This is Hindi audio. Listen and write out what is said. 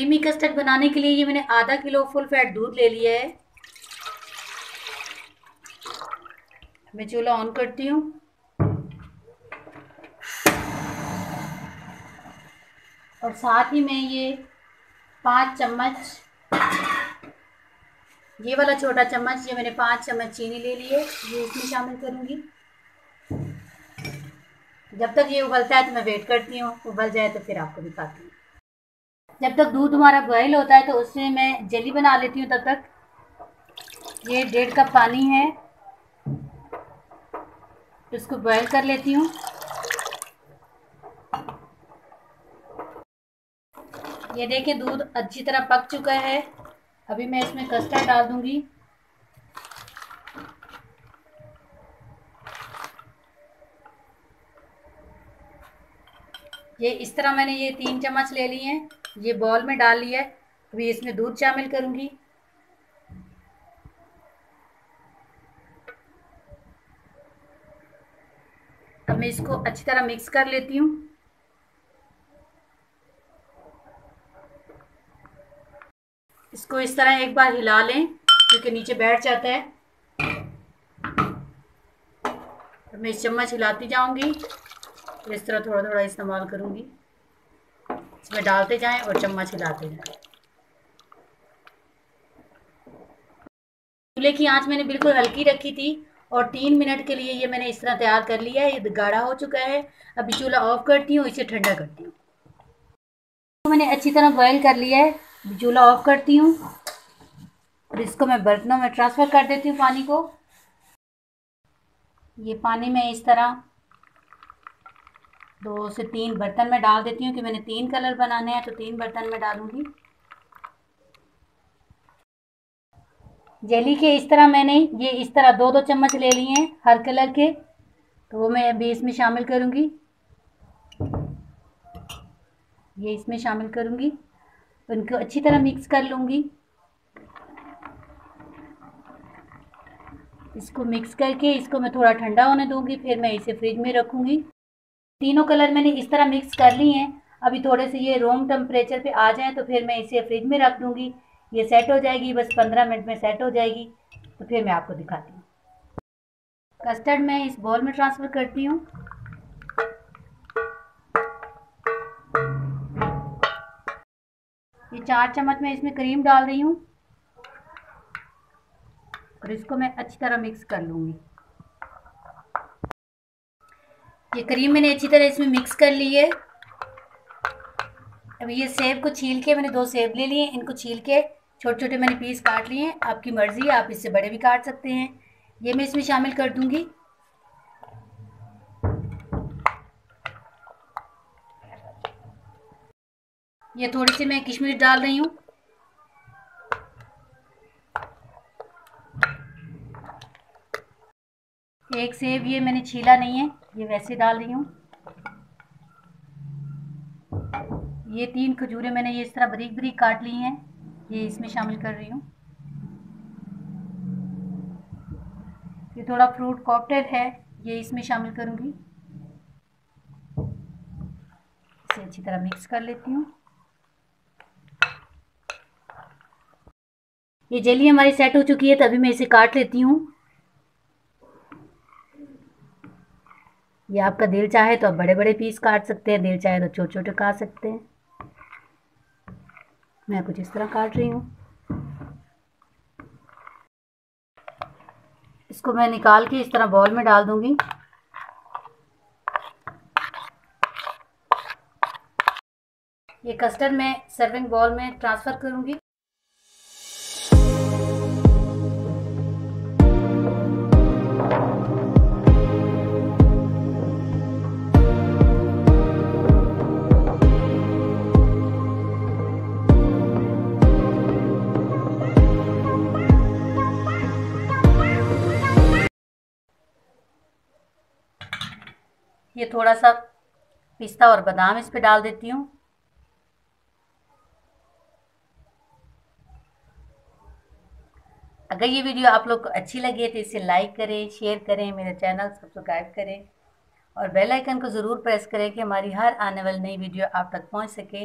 क्रीमी कस्टर्ड बनाने के लिए ये मैंने आधा किलो फुल फैट दूध ले लिया है। मैं चूल्हा ऑन करती हूँ। और साथ ही मैं ये पाँच चम्मच, ये वाला छोटा चम्मच, ये मैंने पाँच चम्मच चीनी ले ली है, ये इसमें शामिल करूँगी। जब तक ये उबलता है तो मैं वेट करती हूँ, उबल जाए तो फिर आपको दिखाती हूँ। जब तक दूध हमारा बॉयल होता है तो उससे मैं जली बना लेती हूँ तब तक। ये डेढ़ कप पानी है। इसको बॉयल कर लेती हूँ। ये देखिए, दूध अच्छी तरह पक चुका है। अभी मैं इसमें कस्टर्ड डाल दूँगी। ये इस तरह मैंने ये तीन चम्मच ले लिए हैं। ये बॉल में डाल लिया है। अभी इसमें दूध शामिल करूँगी। अब मैं इसको अच्छी तरह मिक्स कर लेती हूँ। इसको इस तरह एक बार हिला लें, क्योंकि नीचे बैठ जाता है। मैं इस चम्मच हिलाती जाऊँगी। तो इस तरह थोड़ा थोड़ा इस्तेमाल करूँगी। इसमें डालते जाएँ और चम्मच हिलाते जाएँ। चूल्हे की आँच मैंने बिल्कुल हल्की रखी थी और तीन मिनट के लिए ये मैंने इस तरह तैयार कर लिया है। ये गाढ़ा हो चुका है। अभी चूल्हा ऑफ़ करती हूँ, इसे ठंडा करती हूँ। तो मैंने अच्छी तरह बॉयल कर लिया है। चूल्हा ऑफ़ करती हूँ। और इसको मैं बर्तनों में ट्रांसफ़र कर देती हूँ पानी को। ये पानी में इस तरह दो से तीन बर्तन में डाल देती हूँ कि मैंने तीन कलर बनाने हैं तो तीन बर्तन में डालूँगी। जेली के इस तरह मैंने ये इस तरह दो दो चम्मच ले लिए हैं, हर कलर के तो वो मैं अभी इसमें शामिल करूँगी। ये इसमें शामिल करूँगी तो इनको अच्छी तरह मिक्स कर लूँगी। इसको मिक्स करके इसको मैं थोड़ा ठंडा होने दूँगी, फिर मैं इसे फ्रिज में रखूँगी। तीनों कलर मैंने इस तरह मिक्स कर ली हैं। अभी थोड़े से ये रूम टेम्परेचर पे आ जाएँ तो फिर मैं इसे फ्रिज में रख दूँगी। ये सेट हो जाएगी, बस पंद्रह मिनट में सेट हो जाएगी। तो फिर मैं आपको दिखाती हूँ। कस्टर्ड मैं इस बॉल में ट्रांसफ़र करती हूँ। ये चार चम्मच मैं इसमें क्रीम डाल रही हूँ। और इसको मैं अच्छी तरह मिक्स कर लूँगी। ये क्रीम मैंने अच्छी तरह इसमें मिक्स कर ली है। अब ये सेब को छील के मैंने दो सेब ले लिए इनको छील के छोटे छोटे मैंने पीस काट लिए हैं। आपकी मर्ज़ी है, आप इससे बड़े भी काट सकते हैं। ये मैं इसमें शामिल कर दूँगी। ये थोड़ी सी मैं किशमिश डाल रही हूँ। एक सेब, ये मैंने छीला नहीं है, ये वैसे डाल रही हूँ। ये तीन खजूरें मैंने ये इस तरह बरीक बरीक काट ली हैं, ये इसमें शामिल कर रही हूँ। ये थोड़ा फ्रूट कॉकटेल है, ये इसमें शामिल करूँगी। इसे अच्छी तरह मिक्स कर लेती हूँ। ये जेली हमारी सेट हो चुकी है, तभी मैं इसे काट लेती हूँ। ये आपका दिल चाहे तो आप बड़े बड़े पीस काट सकते हैं, दिल चाहे तो छोटे छोटे काट सकते हैं। मैं कुछ इस तरह काट रही हूँ। इसको मैं निकाल के इस तरह बॉल में डाल दूँगी। ये कस्टर्ड मैं सर्विंग बॉल में ट्रांसफ़र करूँगी। ये थोड़ा सा पिस्ता और बादाम इस पे डाल देती हूँ। अगर ये वीडियो आप लोग को अच्छी लगी है तो इसे लाइक करें, शेयर करें, मेरा चैनल सब्सक्राइब करें और बेल आइकन को ज़रूर प्रेस करें कि हमारी हर आने वाली नई वीडियो आप तक पहुँच सके।